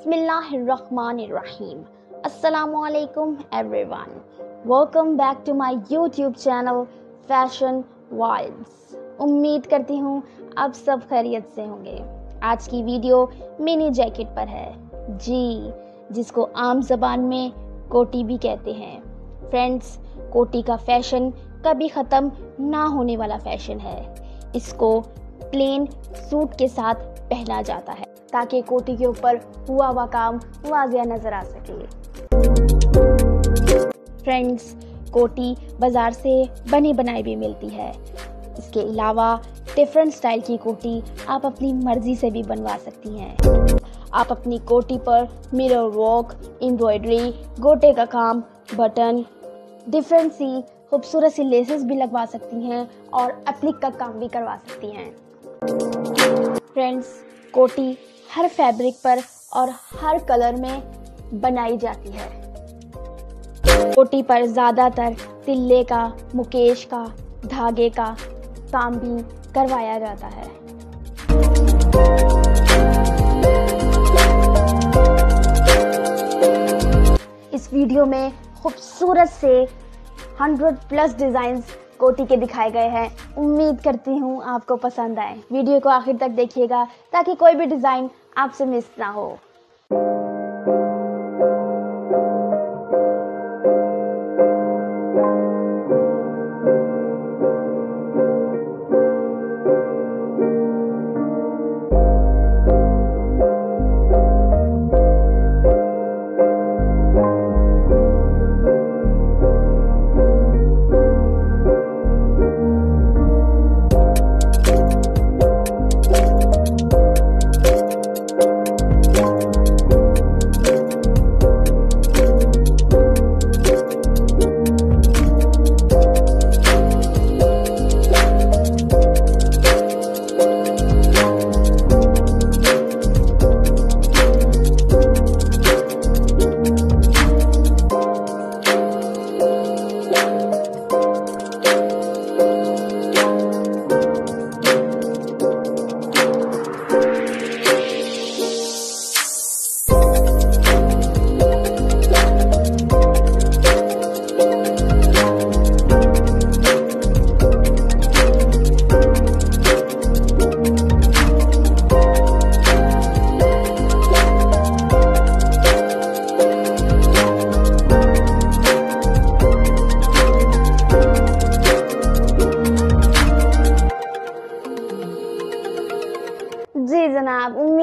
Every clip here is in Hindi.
बिस्मिल्लाहिर्रहमानिर्रहीम। अस्सलाम वालेकुम everyone. Welcome back to my YouTube channel fashion wilds उम्मीद करती हूँ आप सब खैरियत से होंगे। आज की वीडियो मिनी जैकेट पर है। जी, जिसको आम जबान में कोटी भी कहते हैं। फ्रेंड्स कोटी का फ़ैशन कभी ख़त्म ना होने वाला फ़ैशन है। इसको प्लेन सूट के साथ पहना जाता है। ताकि कोटी के ऊपर हुआ हुआ काम वाजिया नज़र आ सके। फ्रेंड्स कोटी बाज़ार से बनी बनाई भी मिलती है। इसके अलावा डिफरेंट स्टाइल की कोटी आप अपनी मर्ज़ी से भी बनवा सकती हैं। आप अपनी कोटी पर मिरर वर्क एम्ब्रॉयडरी गोटे का काम बटन डिफरेंट सी खूबसूरत सी लेसेस भी लगवा सकती हैं और एप्लिक का काम भी करवा सकती हैं। फ्रेंड्स कोटी हर फैब्रिक पर और हर कलर में बनाई जाती है। कोटी पर ज़्यादातर तिल्ले का, मुकेश का, धागे का काम भी करवाया जाता है। इस वीडियो में खूबसूरत से 100 प्लस डिज़ाइन कोटी के दिखाए गए हैं। उम्मीद करती हूँ आपको पसंद आए। वीडियो को आखिर तक देखिएगा ताकि कोई भी डिज़ाइन आपसे मिस ना हो।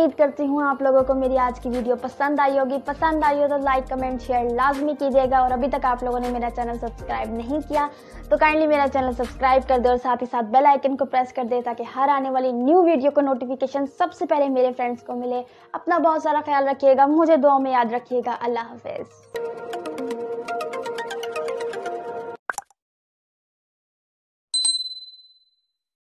उम्मीद करती हूँ आप लोगों को मेरी आज की वीडियो पसंद आई होगी। पसंद आई हो तो लाइक कमेंट शेयर लाजमी कीजिएगा और अभी तक आप लोगों ने मेरा चैनल सब्सक्राइब नहीं किया तो काइंडली मेरा चैनल सब्सक्राइब कर दे और साथ ही साथ बेल आइकन को प्रेस कर दे ताकि हर आने वाली न्यू वीडियो को नोटिफिकेशन सबसे पहले मेरे फ्रेंड्स को मिले। अपना बहुत सारा ख्याल रखिएगा, मुझे दुआ में याद रखिएगा। अल्लाह हाफिज़।